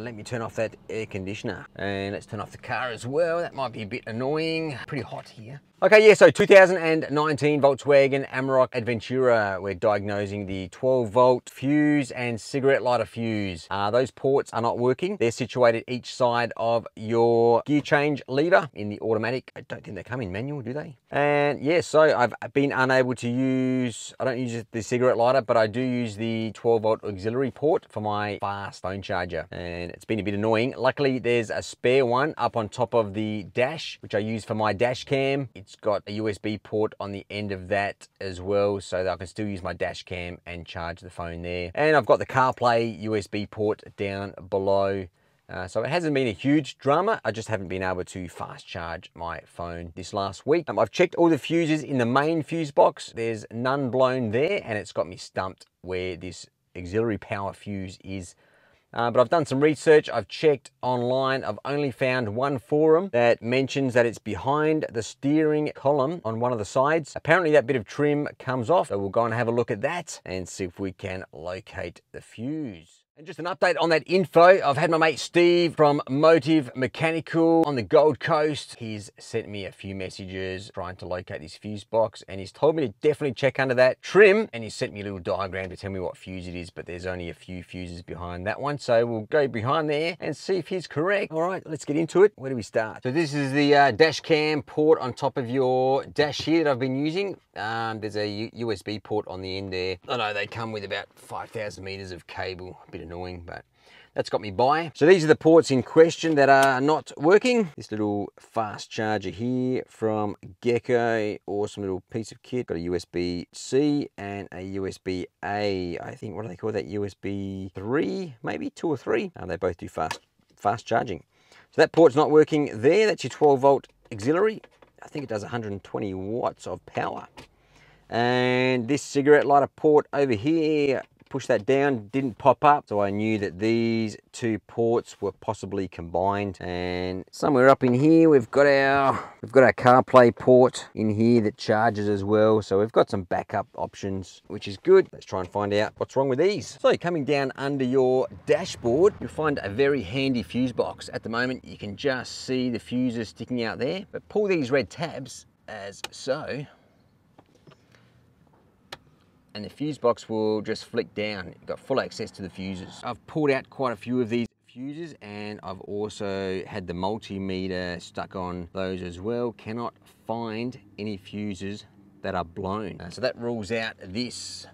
Let me turn off that air conditioner and let's turn off the car as well. That might be a bit annoying. Pretty hot here. Okay, yeah, so 2019 Volkswagen Amarok Aventura. We're diagnosing the 12 volt fuse and cigarette lighter fuse. Uh, those ports are not working. They're situated each side of your gear change lever in the automatic. I don't think they come in manual, do they? And yeah, so I've been unable to use, I don't use the cigarette lighter, but I do use the 12 volt auxiliary port for my fast phone charger. And it's been a bit annoying. Luckily, there's a spare one up on top of the dash, which I use for my dash cam. It's it's got a USB port on the end of that as well, so that I can still use my dash cam and charge the phone there. And I've got the CarPlay USB port down below. Uh, so it hasn't been a huge drama. I just haven't been able to fast charge my phone this last week. Um, I've checked all the fuses in the main fuse box. There's none blown there and it's got me stumped where this auxiliary power fuse is uh, but I've done some research, I've checked online, I've only found one forum that mentions that it's behind the steering column on one of the sides. Apparently that bit of trim comes off, so we'll go and have a look at that and see if we can locate the fuse. And just an update on that info, I've had my mate Steve from Motive Mechanical on the Gold Coast. He's sent me a few messages trying to locate this fuse box and he's told me to definitely check under that trim and he sent me a little diagram to tell me what fuse it is, but there's only a few fuses behind that one. So we'll go behind there and see if he's correct. All right, let's get into it. Where do we start? So this is the uh, dash cam port on top of your dash here that I've been using. Um, there's a U USB port on the end there. I know they come with about 5,000 meters of cable, a bit annoying, but that's got me by. So these are the ports in question that are not working. This little fast charger here from Gecko, awesome little piece of kit. Got a USB-C and a USB-A. I think, what do they call that? USB 3, maybe, two or three. Uh, they both do fast, fast charging. So that port's not working there. That's your 12 volt auxiliary. I think it does 120 watts of power. And this cigarette lighter port over here push that down, didn't pop up. So I knew that these two ports were possibly combined. And somewhere up in here, we've got our, we've got our CarPlay port in here that charges as well. So we've got some backup options, which is good. Let's try and find out what's wrong with these. So coming down under your dashboard, you'll find a very handy fuse box. At the moment, you can just see the fuses sticking out there, but pull these red tabs as so and the fuse box will just flick down. You've got full access to the fuses. I've pulled out quite a few of these fuses and I've also had the multimeter stuck on those as well. Cannot find any fuses that are blown. Uh, so that rules out this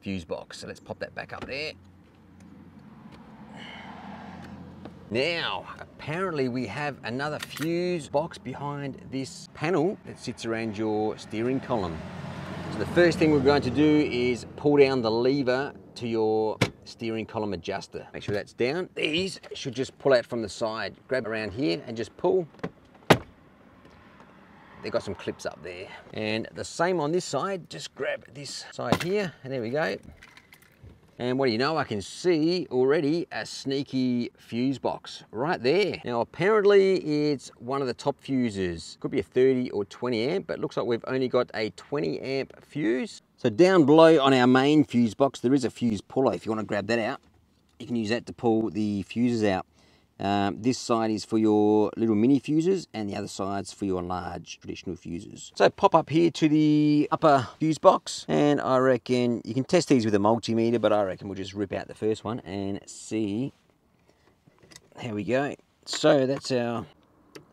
fuse box. So let's pop that back up there. Now, apparently we have another fuse box behind this panel that sits around your steering column. So the first thing we're going to do is pull down the lever to your steering column adjuster. Make sure that's down. These should just pull out from the side. Grab around here and just pull. They've got some clips up there. And the same on this side, just grab this side here and there we go. And what do you know, I can see already a sneaky fuse box right there. Now apparently it's one of the top fuses. Could be a 30 or 20 amp, but looks like we've only got a 20 amp fuse. So down below on our main fuse box, there is a fuse puller. If you want to grab that out, you can use that to pull the fuses out. Um, this side is for your little mini fuses and the other side's for your large traditional fuses. So pop up here to the upper fuse box and I reckon you can test these with a multimeter but I reckon we'll just rip out the first one and see. Here we go. So that's our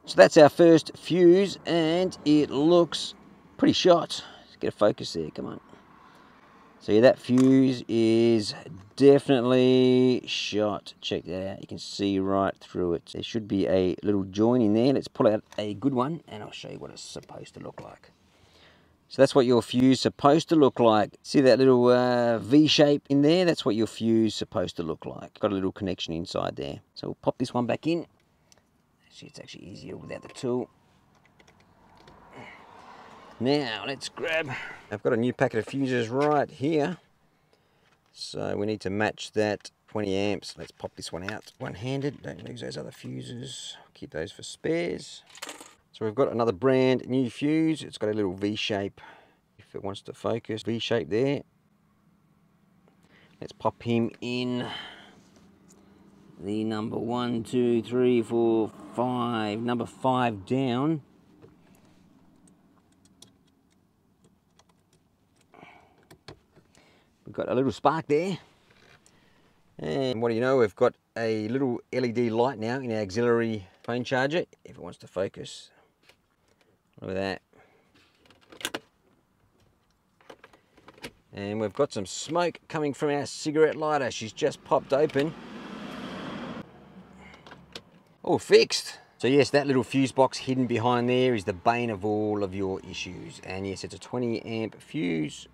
so that's our first fuse and it looks pretty shot. Let's get a focus there, come on. So yeah, that fuse is definitely shot. Check that out. You can see right through it. There should be a little join in there. Let's pull out a good one and I'll show you what it's supposed to look like. So that's what your fuse supposed to look like. See that little uh, V shape in there? That's what your fuse supposed to look like. Got a little connection inside there. So we'll pop this one back in. See, it's actually easier without the tool. Now, let's grab, I've got a new packet of fuses right here. So we need to match that 20 amps. Let's pop this one out one-handed. Don't lose those other fuses. Keep those for spares. So we've got another brand new fuse. It's got a little V shape. If it wants to focus, V shape there. Let's pop him in the number one, two, three, four, five, number five down. We've got a little spark there. And what do you know, we've got a little LED light now in our auxiliary phone charger, if it wants to focus. Look at that. And we've got some smoke coming from our cigarette lighter. She's just popped open. All fixed. So yes, that little fuse box hidden behind there is the bane of all of your issues. And yes, it's a 20 amp fuse.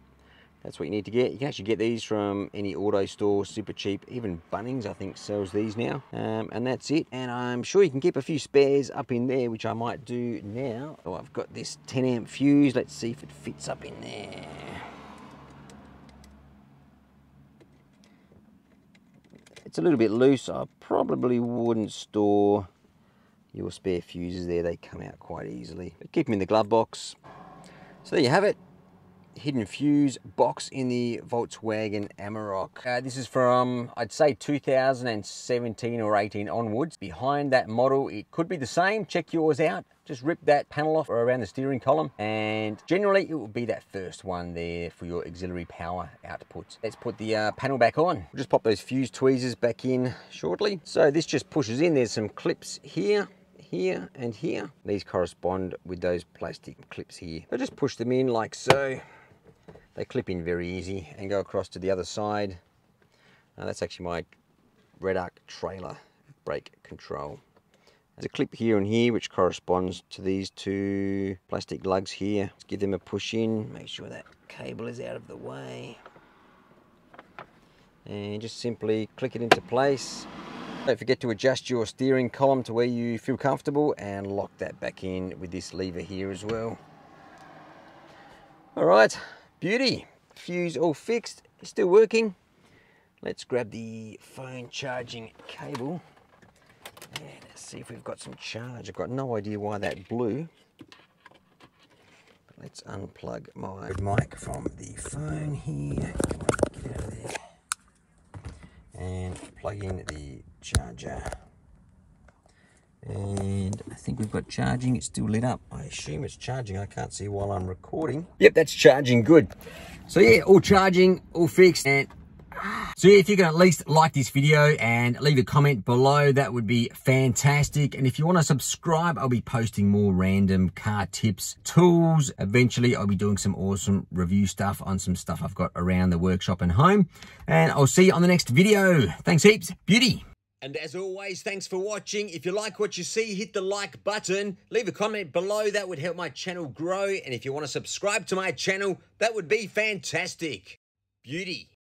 That's what you need to get. You can actually get these from any auto store, super cheap. Even Bunnings, I think, sells these now. Um, and that's it. And I'm sure you can keep a few spares up in there, which I might do now. Oh, I've got this 10 amp fuse. Let's see if it fits up in there. It's a little bit loose. I probably wouldn't store your spare fuses there. They come out quite easily. But keep them in the glove box. So there you have it. Hidden fuse box in the Volkswagen Amarok. Uh, this is from, I'd say 2017 or 18 onwards. Behind that model, it could be the same. Check yours out. Just rip that panel off or around the steering column and generally it will be that first one there for your auxiliary power output. Let's put the uh, panel back on. We'll just pop those fuse tweezers back in shortly. So this just pushes in. There's some clips here here and here. These correspond with those plastic clips here. I just push them in like so. They clip in very easy and go across to the other side. Uh, that's actually my Redarc trailer brake control. There's a clip here and here which corresponds to these two plastic lugs here. Let's give them a push in, make sure that cable is out of the way. And just simply click it into place. Don't forget to adjust your steering column to where you feel comfortable and lock that back in with this lever here as well. All right, beauty. Fuse all fixed, still working. Let's grab the phone charging cable and see if we've got some charge. I've got no idea why that blew. But let's unplug my mic from the phone here. Get out of there. And plug in the charger. And I think we've got charging. It's still lit up. I assume it's charging. I can't see while I'm recording. Yep, that's charging good. So yeah, all charging, all fixed. And ah. so yeah, if you can at least like this video and leave a comment below, that would be fantastic. And if you want to subscribe, I'll be posting more random car tips, tools. Eventually, I'll be doing some awesome review stuff on some stuff I've got around the workshop and home. And I'll see you on the next video. Thanks heaps. Beauty. And as always, thanks for watching. If you like what you see, hit the like button. Leave a comment below. That would help my channel grow. And if you want to subscribe to my channel, that would be fantastic. Beauty.